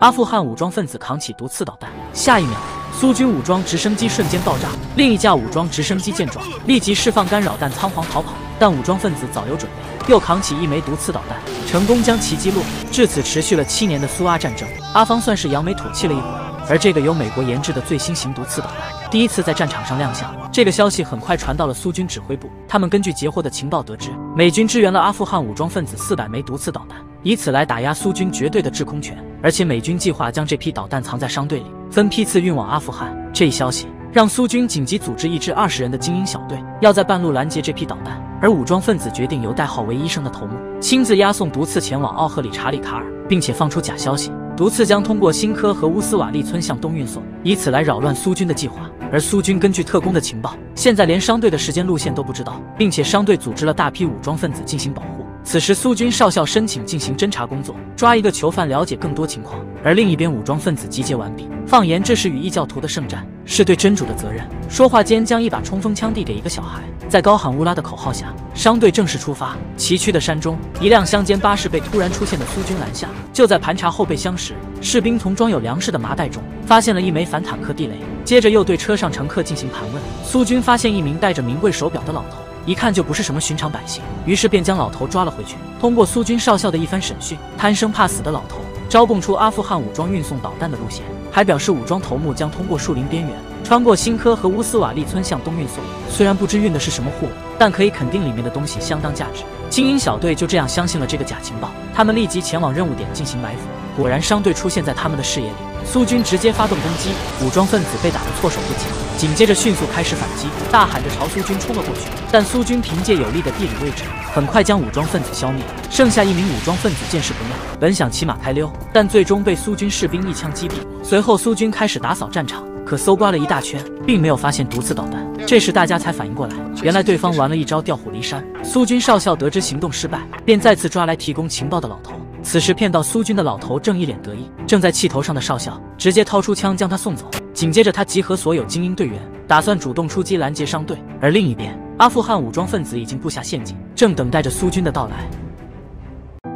阿富汗武装分子扛起毒刺导弹，下一秒，苏军武装直升机瞬间爆炸。另一架武装直升机见状，立即释放干扰弹，仓皇逃跑。但武装分子早有准备，又扛起一枚毒刺导弹，成功将其击落。至此，持续了七年的苏阿战争，阿方算是扬眉吐气了一回。而这个由美国研制的最新型毒刺导弹，第一次在战场上亮相。这个消息很快传到了苏军指挥部，他们根据截获的情报得知，美军支援了阿富汗武装分子四百枚毒刺导弹，以此来打压苏军绝对的制空权。而且美军计划将这批导弹藏在商队里，分批次运往阿富汗。这一消息让苏军紧急组织一支二十人的精英小队，要在半路拦截这批导弹。而武装分子决定由代号为医生的头目亲自押送毒刺前往奥赫里查里卡尔，并且放出假消息，毒刺将通过新科和乌斯瓦利村向东运送，以此来扰乱苏军的计划。而苏军根据特工的情报，现在连商队的时间路线都不知道，并且商队组织了大批武装分子进行保护。此时，苏军少校申请进行侦查工作，抓一个囚犯，了解更多情况。而另一边，武装分子集结完毕，放言这是与异教徒的圣战，是对真主的责任。说话间，将一把冲锋枪递给一个小孩。在高喊乌拉的口号下，商队正式出发。崎岖的山中，一辆乡间巴士被突然出现的苏军拦下。就在盘查后备箱时，士兵从装有粮食的麻袋中发现了一枚反坦克地雷，接着又对车上乘客进行盘问。苏军发现一名戴着名贵手表的老头，一看就不是什么寻常百姓，于是便将老头抓了回去。通过苏军少校的一番审讯，贪生怕死的老头招供出阿富汗武装运送导弹的路线，还表示武装头目将通过树林边缘。穿过新科和乌斯瓦利村向东运送，虽然不知运的是什么货，但可以肯定里面的东西相当价值。精英小队就这样相信了这个假情报，他们立即前往任务点进行埋伏。果然，商队出现在他们的视野里，苏军直接发动攻击，武装分子被打得措手不及，紧接着迅速开始反击，大喊着朝苏军冲了过去。但苏军凭借有利的地理位置，很快将武装分子消灭，剩下一名武装分子见势不妙，本想骑马开溜，但最终被苏军士兵一枪击毙。随后，苏军开始打扫战场。可搜刮了一大圈，并没有发现毒刺导弹。这时大家才反应过来，原来对方玩了一招调虎离山。苏军少校得知行动失败，便再次抓来提供情报的老头。此时骗到苏军的老头正一脸得意，正在气头上的少校直接掏出枪将他送走。紧接着他集合所有精英队员，打算主动出击拦截商队。而另一边，阿富汗武装分子已经布下陷阱，正等待着苏军的到来。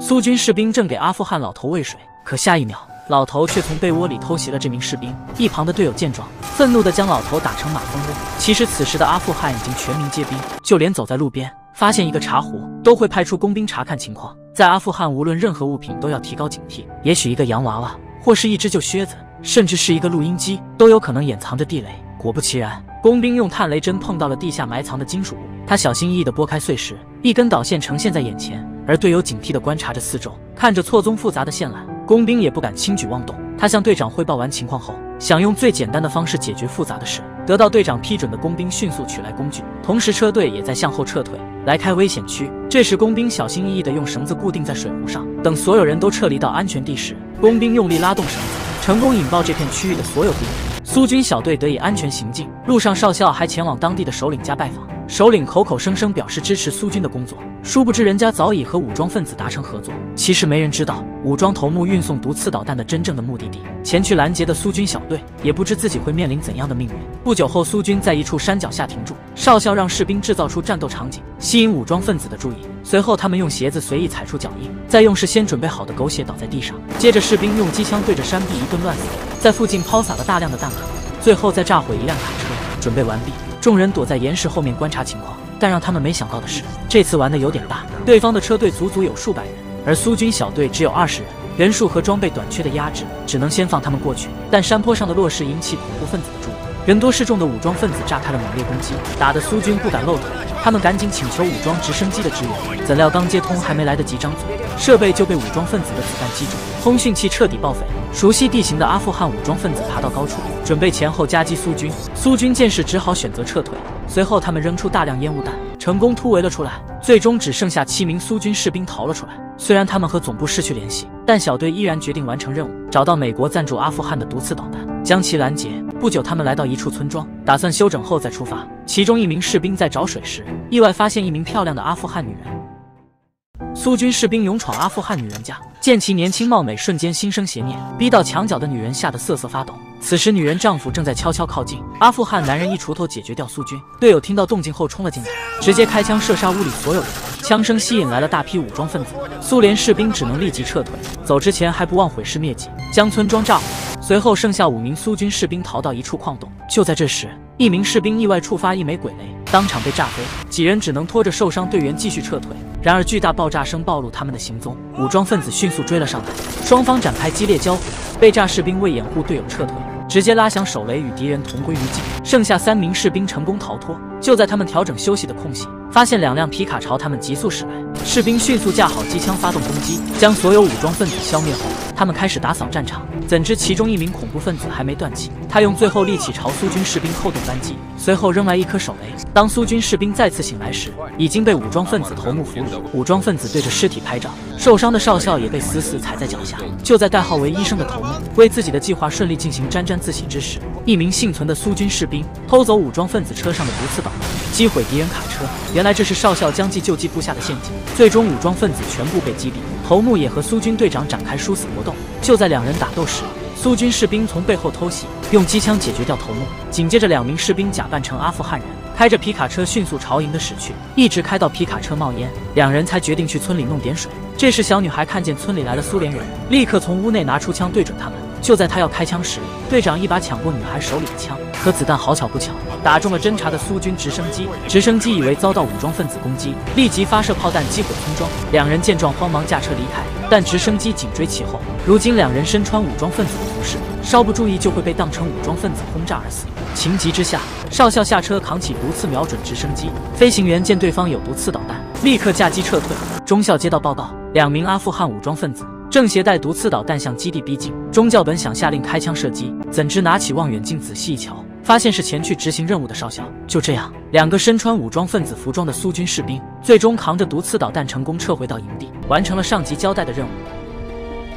苏军士兵正给阿富汗老头喂水，可下一秒。老头却从被窝里偷袭了这名士兵，一旁的队友见状，愤怒地将老头打成马蜂窝。其实此时的阿富汗已经全民皆兵，就连走在路边发现一个茶壶，都会派出工兵查看情况。在阿富汗，无论任何物品都要提高警惕，也许一个洋娃娃，或是一只旧靴子，甚至是一个录音机，都有可能掩藏着地雷。果不其然，工兵用探雷针碰到了地下埋藏的金属物，他小心翼翼地拨开碎石，一根导线呈现在眼前，而队友警惕地观察着四周，看着错综复杂的线缆。工兵也不敢轻举妄动。他向队长汇报完情况后，想用最简单的方式解决复杂的事。得到队长批准的工兵迅速取来工具，同时车队也在向后撤退，来开危险区。这时，工兵小心翼翼地用绳子固定在水壶上。等所有人都撤离到安全地时，工兵用力拉动绳子，成功引爆这片区域的所有地雷。苏军小队得以安全行进。路上，少校还前往当地的首领家拜访。首领口口声声表示支持苏军的工作，殊不知人家早已和武装分子达成合作。其实没人知道，武装头目运送毒刺导弹的真正的目的地，前去拦截的苏军小队也不知自己会面临怎样的命运。不久后，苏军在一处山脚下停住，少校让士兵制造出战斗场景，吸引武装分子的注意。随后，他们用鞋子随意踩出脚印，再用事先准备好的狗血倒在地上。接着，士兵用机枪对着山壁一顿乱扫，在附近抛洒了大量的弹壳，最后再炸毁一辆卡车。准备完毕。众人躲在岩石后面观察情况，但让他们没想到的是，这次玩的有点大。对方的车队足足有数百人，而苏军小队只有二十人，人数和装备短缺的压制，只能先放他们过去。但山坡上的落石引起恐怖分子的注意，人多势众的武装分子炸开了猛烈攻击，打得苏军不敢露头。他们赶紧请求武装直升机的支援，怎料刚接通，还没来得及张嘴，设备就被武装分子的子弹击中，通讯器彻底报废。熟悉地形的阿富汗武装分子爬到高处，准备前后夹击苏军。苏军见势，只好选择撤退。随后，他们扔出大量烟雾弹，成功突围了出来。最终，只剩下七名苏军士兵逃了出来。虽然他们和总部失去联系，但小队依然决定完成任务，找到美国赞助阿富汗的毒刺导弹，将其拦截。不久，他们来到一处村庄，打算休整后再出发。其中一名士兵在找水时，意外发现一名漂亮的阿富汗女人。苏军士兵勇闯阿富汗女人家，见其年轻貌美，瞬间心生邪念，逼到墙角的女人吓得瑟瑟发抖。此时，女人丈夫正在悄悄靠近。阿富汗男人一锄头解决掉苏军队友，听到动静后冲了进来，直接开枪射杀屋里所有人。枪声吸引来了大批武装分子，苏联士兵只能立即撤退，走之前还不忘毁尸灭迹，将村庄炸毁。随后剩下五名苏军士兵逃到一处矿洞，就在这时，一名士兵意外触发一枚鬼雷，当场被炸飞，几人只能拖着受伤队员继续撤退。然而巨大爆炸声暴露他们的行踪，武装分子迅速追了上来，双方展开激烈交火。被炸士兵为掩护队友撤退，直接拉响手雷与敌人同归于尽。剩下三名士兵成功逃脱。就在他们调整休息的空隙，发现两辆皮卡朝他们急速驶来，士兵迅速架好机枪发动攻击，将所有武装分子消灭后，他们开始打扫战场。怎知其中一名恐怖分子还没断气，他用最后力气朝苏军士兵扣动扳机，随后扔来一颗手雷。当苏军士兵再次醒来时，已经被武装分子头目俘虏。武装分子对着尸体拍照，受伤的少校也被死死踩在脚下。就在代号为医生的头目为自己的计划顺利进行沾沾自喜之时，一名幸存的苏军士兵偷走武装分子车上的毒刺导弹，击毁敌人卡车。原来这是少校将计就计布下的陷阱。最终，武装分子全部被击毙，头目也和苏军队长展开殊死搏斗。就在两人打斗时，苏军士兵从背后偷袭，用机枪解决掉头目。紧接着，两名士兵假扮成阿富汗人，开着皮卡车迅速朝营的驶去，一直开到皮卡车冒烟，两人才决定去村里弄点水。这时，小女孩看见村里来了苏联人，立刻从屋内拿出枪对准他们。就在他要开枪时，队长一把抢过女孩手里的枪，可子弹好巧不巧打中了侦察的苏军直升机。直升机以为遭到武装分子攻击，立即发射炮弹击毁村庄。两人见状，慌忙驾车离开。但直升机紧追其后，如今两人身穿武装分子的服饰，稍不注意就会被当成武装分子轰炸而死。情急之下，少校下车扛起毒刺瞄准直升机。飞行员见对方有毒刺导弹，立刻驾机撤退。中校接到报告，两名阿富汗武装分子正携带毒刺导弹向基地逼近。中教本想下令开枪射击，怎知拿起望远镜仔细一瞧。发现是前去执行任务的少校。就这样，两个身穿武装分子服装的苏军士兵，最终扛着毒刺导弹成功撤回到营地，完成了上级交代的任务。